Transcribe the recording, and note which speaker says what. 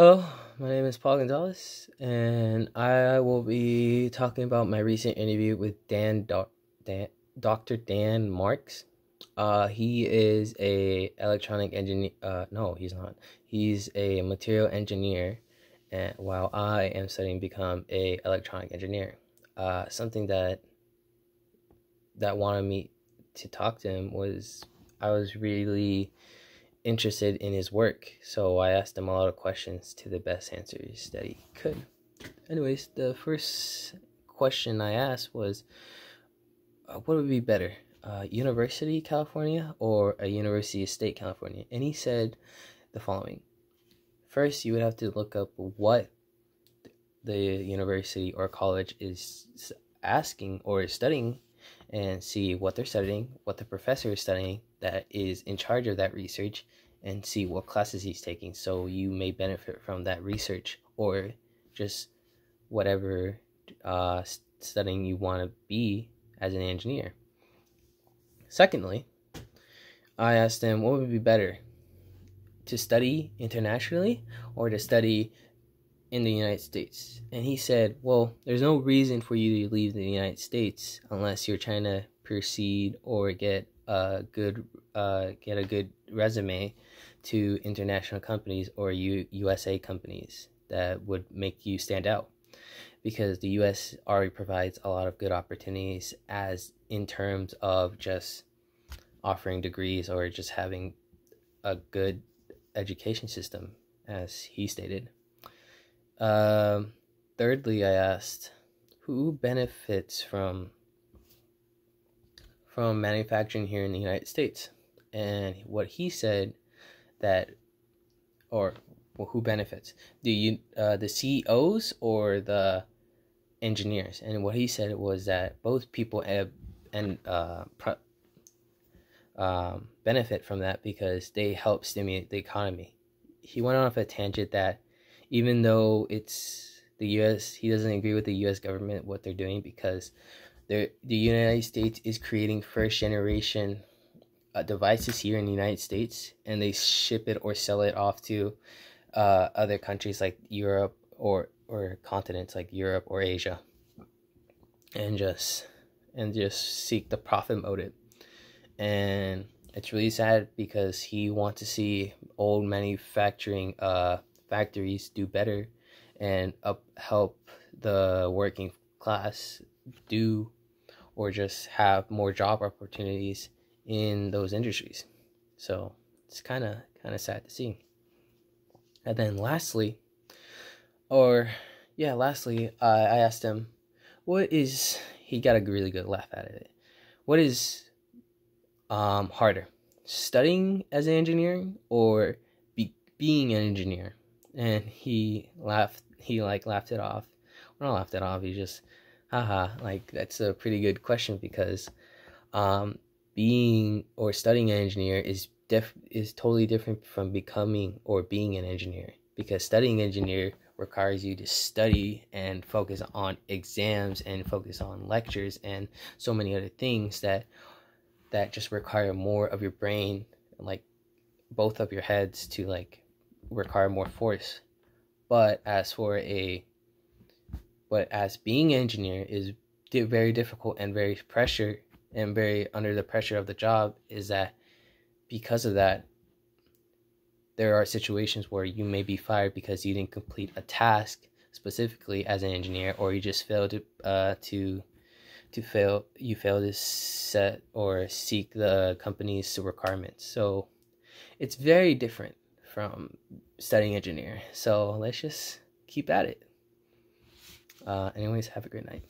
Speaker 1: Hello, my name is Paul Gonzalez, and I will be talking about my recent interview with Dan, Dan Dr. Dan Marks. Uh, he is a electronic engineer. Uh, no, he's not. He's a material engineer, and while I am studying to become a electronic engineer, uh, something that that wanted me to talk to him was I was really interested in his work, so I asked him a lot of questions to the best answers that he could. Anyways, the first question I asked was, uh, "What would be better, uh, University California or a University of State California?" And he said the following: First, you would have to look up what the university or college is asking or is studying and see what they're studying, what the professor is studying that is in charge of that research, and see what classes he's taking. So you may benefit from that research or just whatever uh, studying you want to be as an engineer. Secondly, I asked him what would be better to study internationally or to study in the United States. And he said, Well, there's no reason for you to leave the United States unless you're trying to proceed or get a good uh, get a good resume to international companies or U- USA companies that would make you stand out. Because the US already provides a lot of good opportunities as in terms of just offering degrees or just having a good education system as he stated. Um, thirdly, I asked, who benefits from from manufacturing here in the United States? And what he said that, or well, who benefits? Do you uh, the CEOs or the engineers? And what he said was that both people have and uh, pro, um, benefit from that because they help stimulate the economy. He went off a tangent that even though it's the U.S., he doesn't agree with the U.S. government what they're doing because the the United States is creating first generation uh, devices here in the United States, and they ship it or sell it off to uh, other countries like Europe or or continents like Europe or Asia, and just and just seek the profit motive, and it's really sad because he wants to see old manufacturing uh factories do better and up help the working class do or just have more job opportunities in those industries. So it's kind of kind of sad to see. And then lastly, or yeah, lastly, uh, I asked him, what is he got a really good laugh out of it. What is um harder, studying as an engineer or be, being an engineer? and he laughed he like laughed it off well not laughed it off he just haha like that's a pretty good question because um being or studying an engineer is def is totally different from becoming or being an engineer because studying engineer requires you to study and focus on exams and focus on lectures and so many other things that that just require more of your brain like both of your heads to like require more force. But as for a, but as being an engineer is very difficult and very pressure and very under the pressure of the job is that because of that there are situations where you may be fired because you didn't complete a task specifically as an engineer or you just failed to uh, to to fail you fail to set or seek the company's requirements so it's very different from studying engineer. So let's just keep at it. Uh, anyways, have a great night.